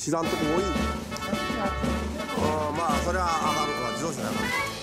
知らんとこ多い。うんまあそれは上がるわ自動車やから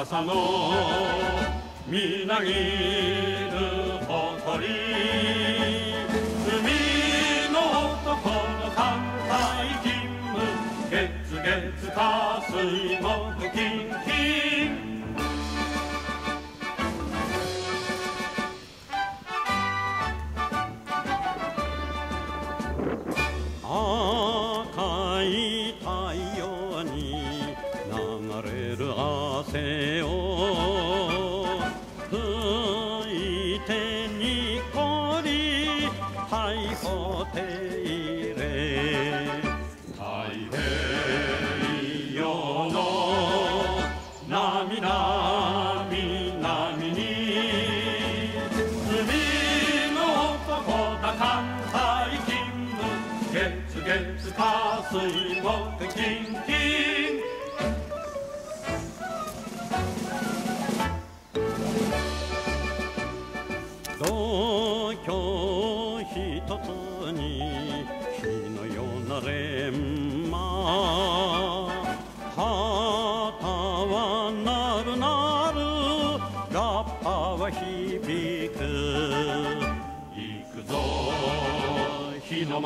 若さのみなぎる誇り。海の男の艦隊勤務。月月火水木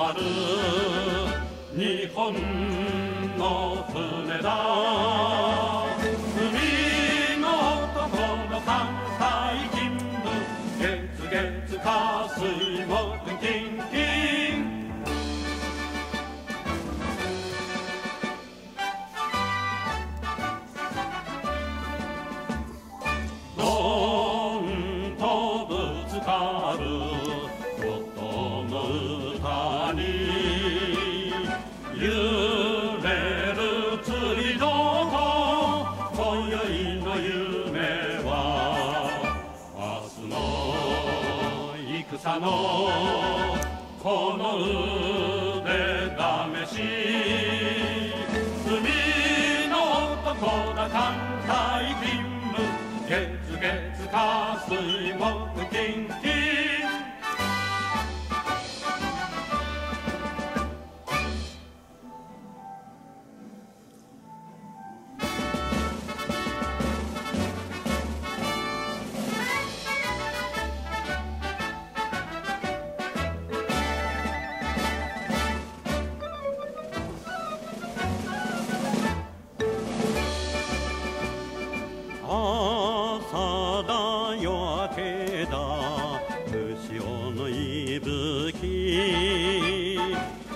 まる。日本の船だ。海の男の艦隊勤務。月月火水人の夢は明日の戦のこの腕試し罪の男だ艦隊勤務月月火水木金金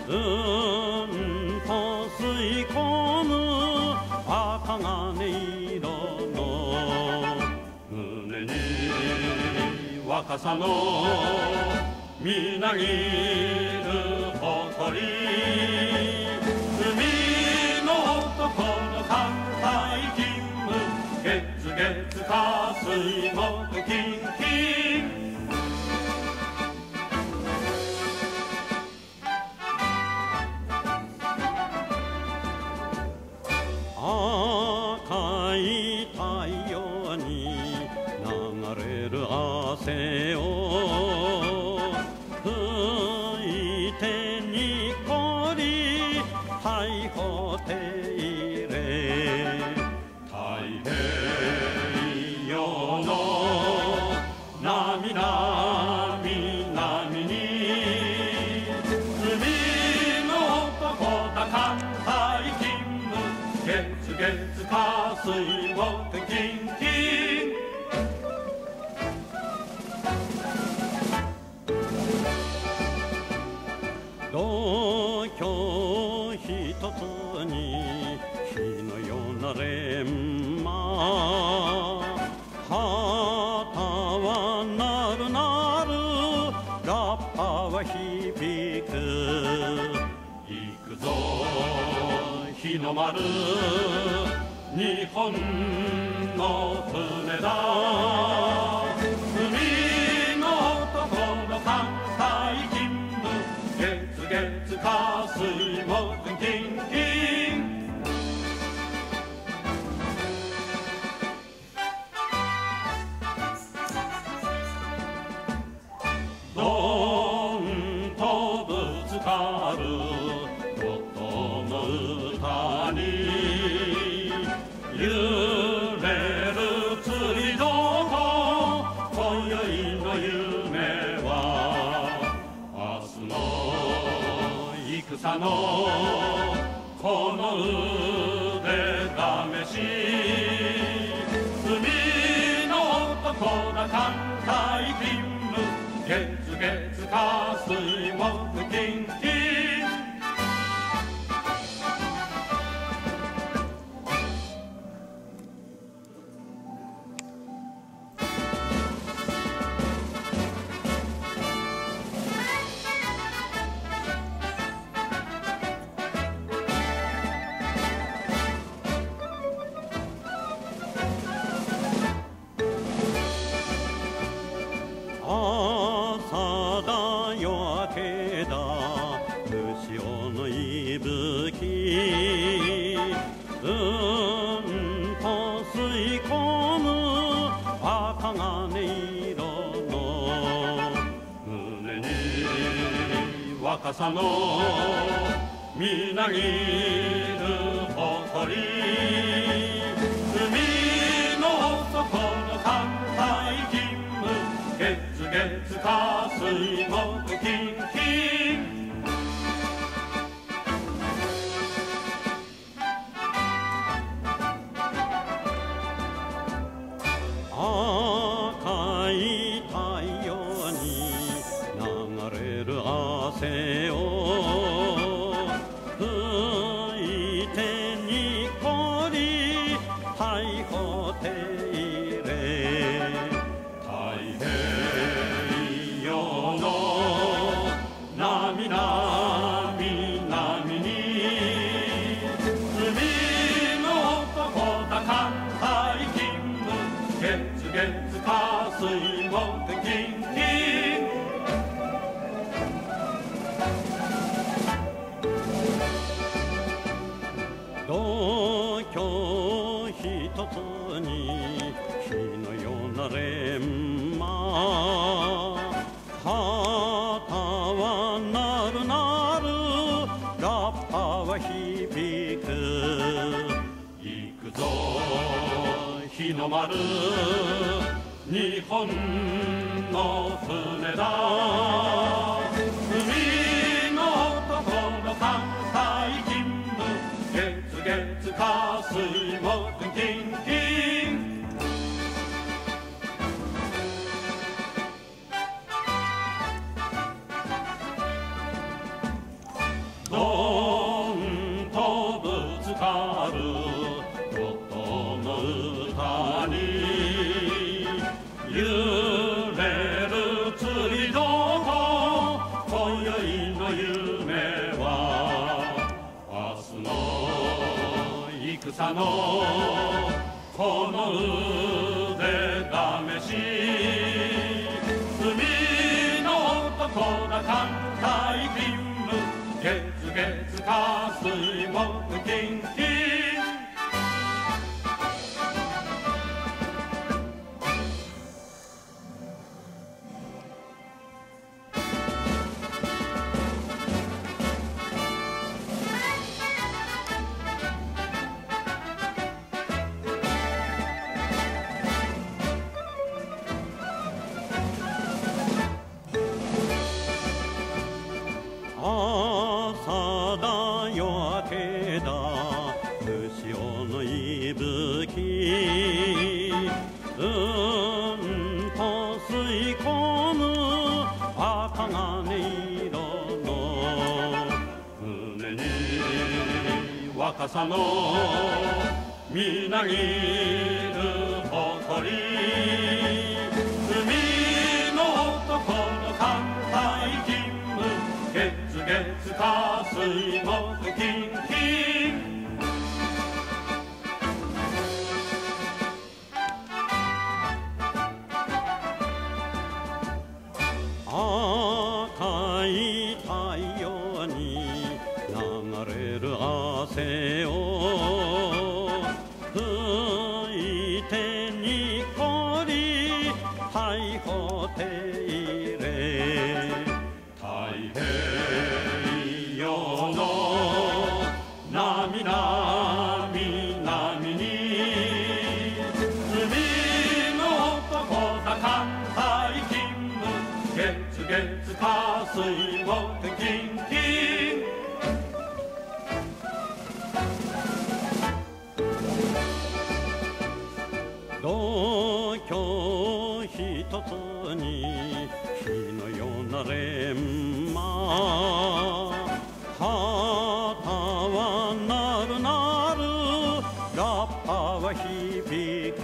うんと吸い込む赤金色の胸に若さのみなぎる誇り。海の男の艦隊勤務月月火水木居一つに火のような錬磨旗はなるなるラッパは響く。行くぞ日の丸。日本の船だ。たのこの腕試し。海の男が艦隊勤務月月火水の息吹うんと吸い込む赤金色の胸に若さのみなぎる誇り。海の底の艦隊勤務。月月火水木金金同居一つに火のような錬磨旗はなるなる。ラッパは響く。行くぞ日の丸。日本の船だ。の戦のこの腕試し。罪の男だ艦隊勤務。月月火水木金さのみなぎる誇り。海の男の艦隊勤務。月月火水木太鼓手入れ太平洋の波々南に海の男だ艦隊勤務月月火水木金金。同居一つに火のような錬磨旗はなるなるラッパは響く。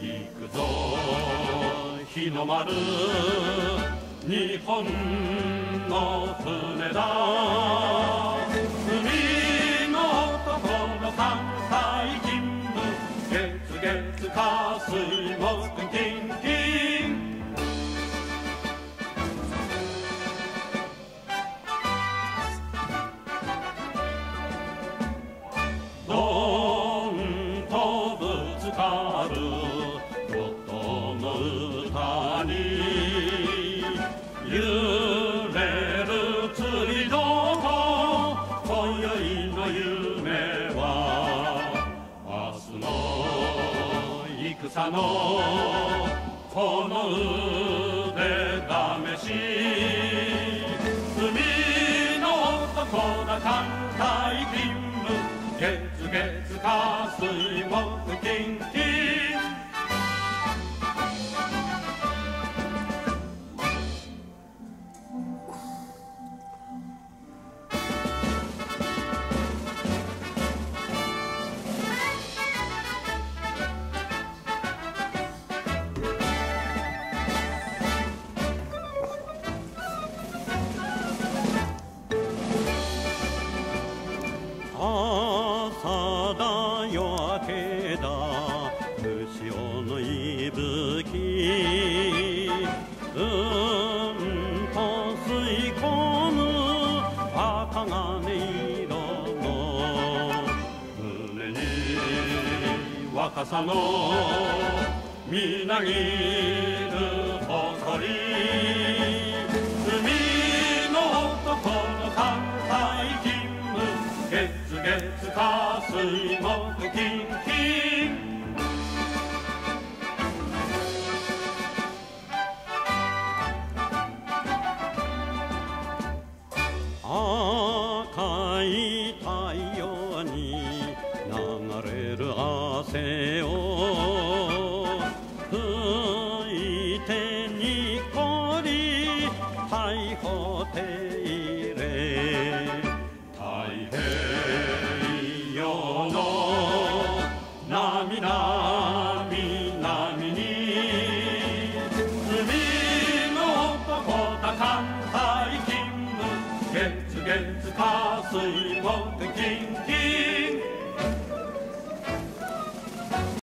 行くぞ日の丸。日本の船だ。戦のこの腕試し海の男だ艦隊勤務月月火水木金金だ夜明けだ潮の息吹。うんと吸い込む赤金色の。胸に若さのみなぎる誇り。逮捕手